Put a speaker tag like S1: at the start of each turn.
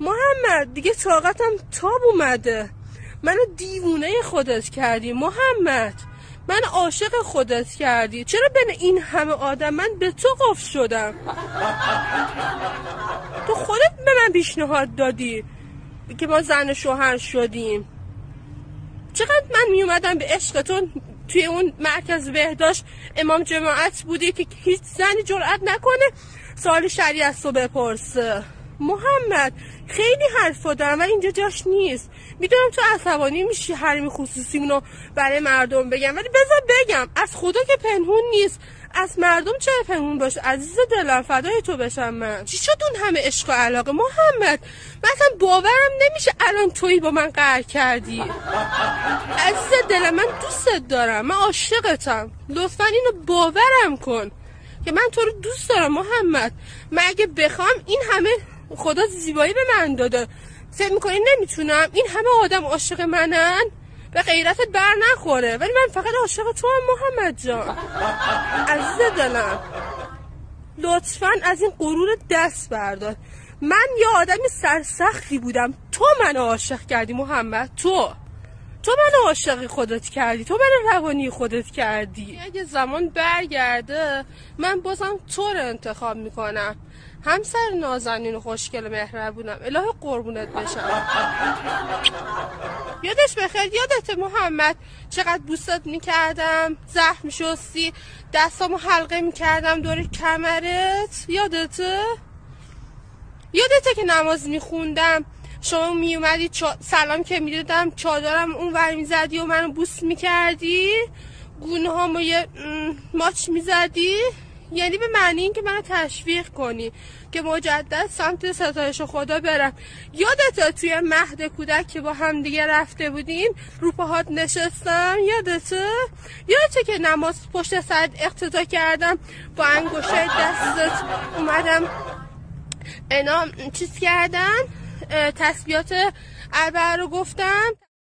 S1: محمد دیگه طاقتم تاب اومده. منو دیوونه خودت کردی محمد. من عاشق خودت کردی. چرا بین این همه آدم من به تو قفل شدم؟ تو خودت به من پیشنهاد دادی که ما زن شوهر شدیم. چقدر من می اومدم به عشق تو توی اون مرکز بهداشت امام جماعت بودی که هیچ زنی جرأت نکنه سوال شریع از تو بپرسه. محمد خیلی حرف دارم و اینجا جاش نیست. می‌دونم تو عصبانی میشی حریم خصوصیمونو برای مردم بگم ولی بذار بگم از خدا که پنهون نیست. از مردم چه پنهون باشه؟ عزیز دلم فدای تو بشم من. چی شد اون همه عشق و علاقه؟ محمد مثلا باورم نمیشه الان تویی با من قهر کردی. عزیز دلم من دوستت دارم من عاشقتم. لطفا اینو باورم کن. که من تو رو دوست دارم محمد. من اگه بخوام این همه خدا زیبایی به من داده. فکر می‌کنی نمی‌تونم؟ این همه آدم عاشق منن؟ به غیرتت بر نخوره. ولی من فقط عاشق تو هم محمد جان. عزیز دلم. لطفا از این غرور دست بردار. من یه آدمی سرسختی بودم. تو من عاشق کردی محمد. تو. تو من عاشق خودت کردی تو من روانی خودت کردی. اگه زمان برگرده من بازم تو رو انتخاب می‌کنم. همسر نازنین و خوشگل مهربونم. اله قربونت بشم. یادش بخیر یادت محمد. چقدر بوست می‌کردم زخم شستی دستامو حلقه می‌کردم دور کمرت. یادته؟ یادته که نماز میخوندم. شما میومدی چا... سلام که می‌دادم چادرم اون ور می‌زدی و منو بوس می‌کردی. گونه هامو یه ماچ می‌زدی. یعنی به معنی این که منو تشویق کنی که مجدد سمت ستایش خدا برم. یادت توی مهد کودک که با هم دیگه رفته بودیم رو پاهات نشستم. یادته یادته که نماز پشت سرت اقتدا کردم. با انگوشه دستت اومدم اینا چیز کردن تسبیات اربعه رو گفتم.